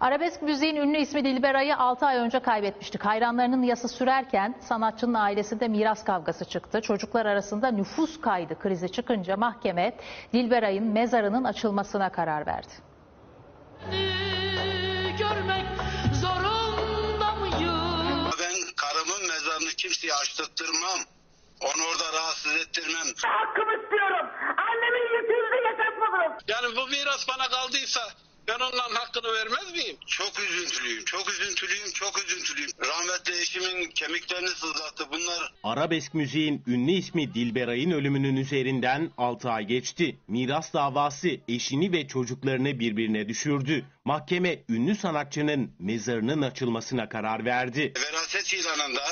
Arabesk müziğin ünlü ismi Dilberay'ı 6 ay önce kaybetmiştik. Hayranlarının yası sürerken sanatçının ailesinde miras kavgası çıktı. Çocuklar arasında nüfus kaydı krizi çıkınca mahkeme Dilberay'ın mezarının açılmasına karar verdi. görmek zorunda mıyım? Ben karımın mezarını kimseye açtırtmam. Onu orada rahatsız ettirmem. hakkımı istiyorum. Annemin de yaşatmadım. Yani bu miras bana kaldıysa ben onların hakkını vermez miyim? Çok üzüntülüyüm, çok üzüntülüyüm, çok üzüntülüyüm. Rahmetli eşimin kemiklerini sızlattı bunlar. Arabesk müziğin ünlü ismi Dilberay'ın ölümünün üzerinden 6 ay geçti. Miras davası eşini ve çocuklarını birbirine düşürdü. Mahkeme ünlü sanatçının mezarının açılmasına karar verdi. Veraset ilanında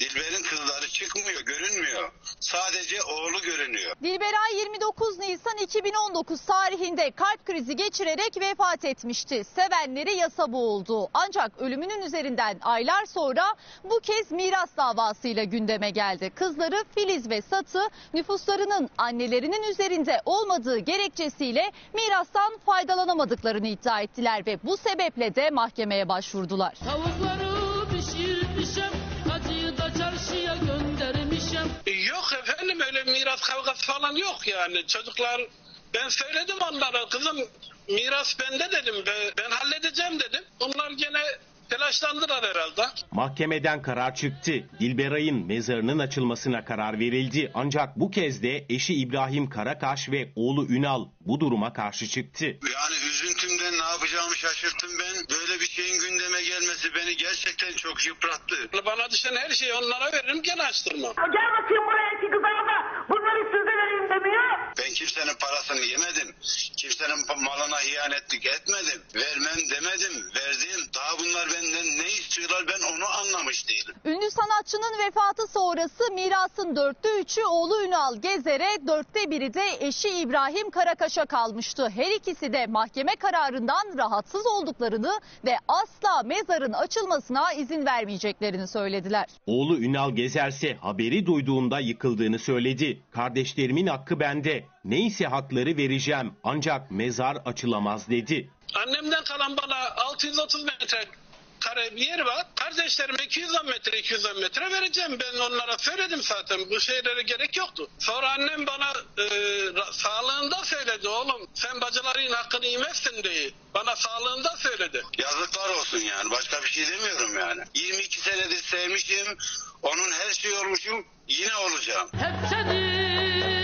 Dilber'in kızları çıkmıyor, görünmüyor. Sadece oğlu görünüyor. Dilberay 29 Nisan 2019 tarihinde kalp krizi geçirerek vefat etmişti. Sevenleri yasa boğuldu. Ancak ölümünün üzerinden aylar sonra bu kez miras davasıyla gündeme geldi. Kızları Filiz ve Satı nüfuslarının annelerinin üzerinde olmadığı gerekçesiyle mirastan faydalanamadıklarını iddia ettiler ve bu sebeple de mahkemeye başvurdular. Tavukları pişirmişim, acıyı miras kavgası falan yok yani. Çocuklar ben söyledim onlara kızım miras bende dedim. Ben, ben halledeceğim dedim. Onlar gene telaşlandılar herhalde. Mahkemeden karar çıktı. Dilberay'ın mezarının açılmasına karar verildi. Ancak bu kez de eşi İbrahim Karakaş ve oğlu Ünal bu duruma karşı çıktı. Yani üzüntümden ne yapacağımı şaşırttım ben. Böyle bir şeyin gündeme gelmesi beni gerçekten çok yıprattı. Bana düşen her şeyi onlara veririm gene açtırmam. Gel bakayım buraya me out. Kimsenin parasını yemedim. Kimsenin malına ihanetlik etmedim. Vermem demedim. Verdim. Daha bunlar benden ne istiyorlar ben onu anlamış değilim. Ünlü sanatçının vefatı sonrası mirasın dörtte üçü oğlu Ünal Gezer'e, dörtte biri de eşi İbrahim Karakaş'a kalmıştı. Her ikisi de mahkeme kararından rahatsız olduklarını ve asla mezarın açılmasına izin vermeyeceklerini söylediler. Oğlu Ünal Gezerse haberi duyduğunda yıkıldığını söyledi. Kardeşlerimin hakkı bende. Neyse hakları vereceğim ancak mezar açılamaz dedi. Annemden kalan bana 630 metre kare bir yer var. Kardeşlerime 210 metre 210 metre vereceğim. Ben onlara söyledim zaten. Bu şeylere gerek yoktu. Sonra annem bana e, sağlığında söyledi oğlum. Sen bacıların hakkını yemezsin diye. Bana sağlığında söyledi. Yazıklar olsun yani. Başka bir şey demiyorum yani. 22 senedir sevmişim. Onun her şeyi olmuşum. Yine olacağım. Hep seni